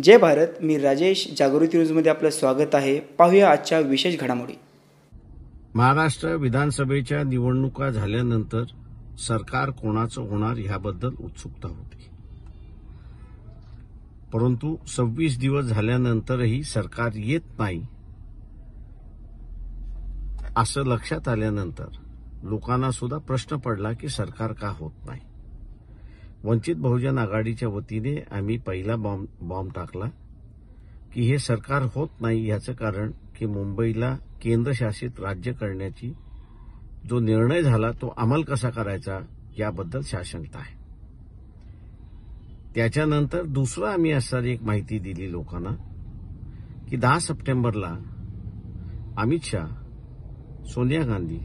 जय भारत मी राजेश. जागृती न्यूजमध्ये आपलं स्वागत आहे. पाहूया आजच्या विशेष घडामोडी. महाराष्ट्र विधानसभेच्या निवडणुका झाल्यानंतर सरकार कोणाचं होणार ह्याबद्दल उत्सुकता होती. परंतु सव्वीस दिवस झाल्यानंतरही सरकार येत नाही असं लक्षात आल्यानंतर लोकांना सुद्धा प्रश्न पडला की सरकार का होत नाही. वंचित बहुजन आघाडीच्या वतीने आम्ही पहिला बॉम्ब बॉम्ब टाकला की हे सरकार होत नाही याचं कारण की मुंबईला केंद्रशासित राज्य करण्याची जो निर्णय झाला तो अंमल कसा करायचा याबद्दल साशंकता आहे. त्याच्यानंतर दुसरं आम्ही असणारी एक माहिती दिली लोकांना की दहा सप्टेंबरला अमित शहा सोनिया गांधी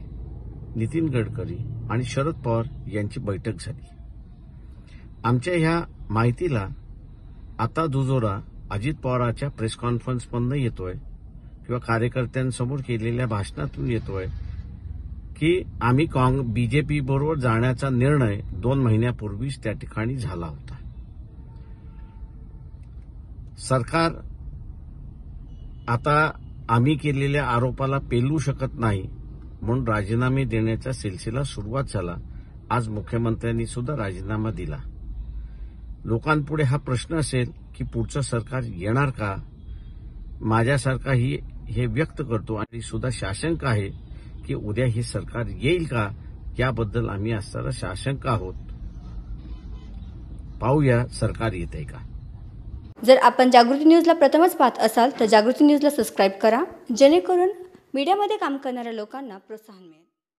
नितीन गडकरी आणि शरद पवार यांची बैठक झाली. आमच्या ह्या माहितीला आता दुजोरा अजित पवारच्या प्रेस कॉन्फरन्समधनं येतोय किंवा कार्यकर्त्यांसमोर केलेल्या भाषणातून येतोय की आम्ही काँग बीजेपी बरोबर जाण्याचा निर्णय दोन महिन्यापूर्वीच त्या ठिकाणी झाला होता. सरकार आता आम्ही केलेल्या आरोपाला पेलू शकत नाही म्हणून राजीनामे देण्याचा सिलसिला सुरुवात झाला. आज मुख्यमंत्र्यांनी सुद्धा राजीनामा दिला. लोकांपुढे हा प्रश्न असेल की पुढचं सरकार येणार का? माझ्यासारखा ही हे व्यक्त करतो आणि सुद्धा शासंक आहे की उद्या हे सरकार येईल का? याबद्दल आम्ही असताना शासंक आहोत. पाहूया सरकार येते का? जर आपण जागृती न्यूजला प्रथमच पाहत असाल तर जागृती न्यूजला सबस्क्राईब करा जेणेकरून मीडियामध्ये काम करणाऱ्या लोकांना प्रोत्साहन मिळेल.